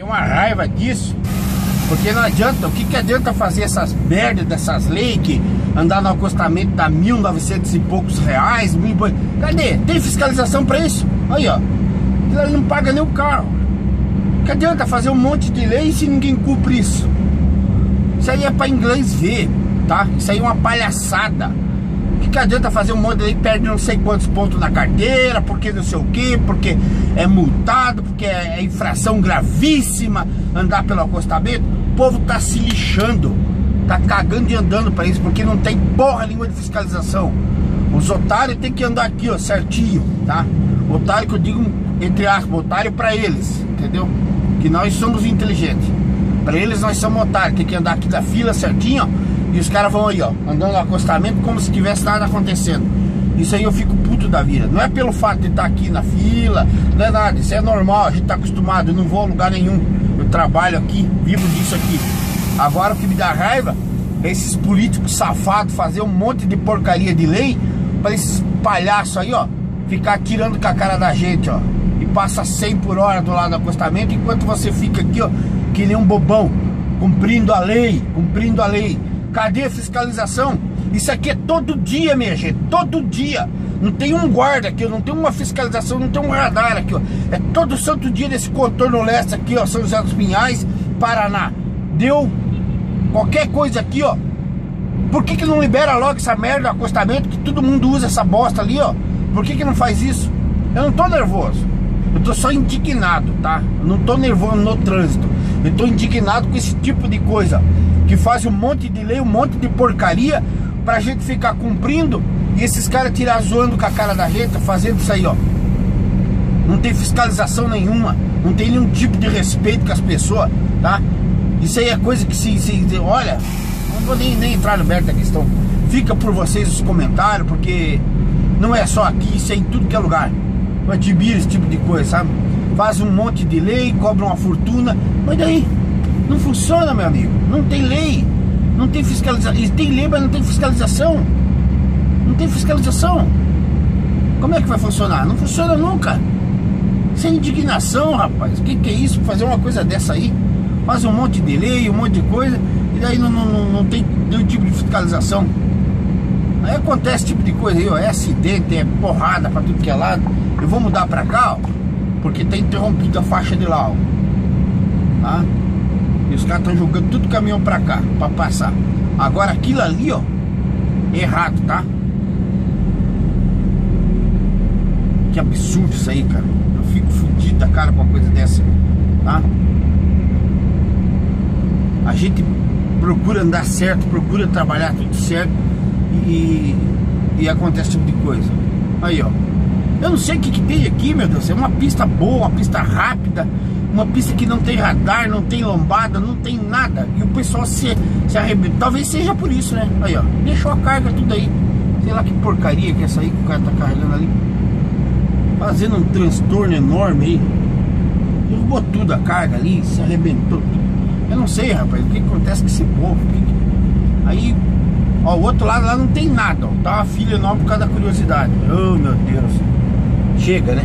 Tem uma raiva disso, porque não adianta, o que, que adianta fazer essas merdas dessas leis que andar no acostamento dá 1.900 e poucos reais, mil... cadê? Tem fiscalização para isso? Aí ó, ele não paga nem o carro. Que adianta fazer um monte de lei se ninguém cumpre isso? Isso aí é para inglês ver, tá? Isso aí é uma palhaçada que, adianta fazer um monte aí, perde não sei quantos pontos na carteira, porque não sei o que, porque é multado, porque é, é infração gravíssima andar pelo acostamento. O povo tá se lixando, tá cagando e andando para isso, porque não tem porra nenhuma de fiscalização. Os otários tem que andar aqui, ó, certinho, tá? Otário que eu digo, entre aspas, otário para eles, entendeu? Que nós somos inteligentes. Para eles nós somos otários, tem que andar aqui da fila certinho, ó e os caras vão aí, ó, andando no acostamento como se tivesse nada acontecendo. Isso aí eu fico puto da vida. Não é pelo fato de estar aqui na fila, não é nada. Isso é normal, a gente tá acostumado. Eu não vou a lugar nenhum. Eu trabalho aqui, vivo disso aqui. Agora o que me dá raiva é esses políticos safados fazer um monte de porcaria de lei para esses palhaços aí, ó, ficar tirando com a cara da gente, ó. E passa 100 por hora do lado do acostamento, enquanto você fica aqui, ó, que nem um bobão, cumprindo a lei, cumprindo a lei. Cadê a fiscalização? Isso aqui é todo dia, minha gente, todo dia. Não tem um guarda aqui, não tem uma fiscalização, não tem um radar aqui, ó. É todo santo dia desse contorno leste aqui, ó, São José dos Pinhais, Paraná. Deu qualquer coisa aqui, ó. Por que que não libera logo essa merda do acostamento que todo mundo usa essa bosta ali, ó? Por que que não faz isso? Eu não tô nervoso. Eu tô só indignado, tá? Eu não tô nervoso no trânsito. Eu tô indignado com esse tipo de coisa que faz um monte de lei, um monte de porcaria pra gente ficar cumprindo e esses caras tirar zoando com a cara da gente, fazendo isso aí, ó. Não tem fiscalização nenhuma, não tem nenhum tipo de respeito com as pessoas, tá? Isso aí é coisa que se, se olha, não vou nem, nem entrar no mérito da questão. Fica por vocês os comentários, porque não é só aqui, isso é em tudo que é lugar. Admira esse tipo de coisa, sabe? Faz um monte de lei, cobra uma fortuna, mas daí não funciona, meu amigo. Não tem lei. Não tem fiscalização. Tem lei, mas não tem fiscalização. Não tem fiscalização. Como é que vai funcionar? Não funciona nunca. Sem indignação, rapaz. O que, que, é isso? Fazer uma coisa dessa aí? Faz um monte de lei, um monte de coisa, e daí não, não, não tem nenhum tipo de fiscalização. Aí acontece esse tipo de coisa aí, ó. É acidente, é porrada pra tudo que é lado. Eu vou mudar pra cá, ó, porque tá interrompido a faixa de lá, ó. Tá? Os caras estão jogando tudo caminhão pra cá, pra passar. Agora aquilo ali, ó, errado, tá? Que absurdo isso aí, cara. Eu fico fudido da cara com uma coisa dessa, tá? A gente procura andar certo, procura trabalhar tudo certo e, e acontece esse tipo de coisa. Aí, ó. Eu não sei o que, que tem aqui, meu Deus. É uma pista boa, uma pista rápida uma pista que não tem radar, não tem lombada, não tem nada. E o pessoal se, se arrebenta. Talvez seja por isso, né? Aí, ó. Deixou a carga tudo aí. Sei lá que porcaria que é essa aí que o cara tá carregando ali. Fazendo um transtorno enorme aí. Derrubou tudo a carga ali, se arrebentou. Eu não sei, rapaz, o que acontece com esse povo. Aí, ó, o outro lado lá não tem nada, ó. Tá uma filha enorme por causa da curiosidade. Oh, meu Deus. Chega, né?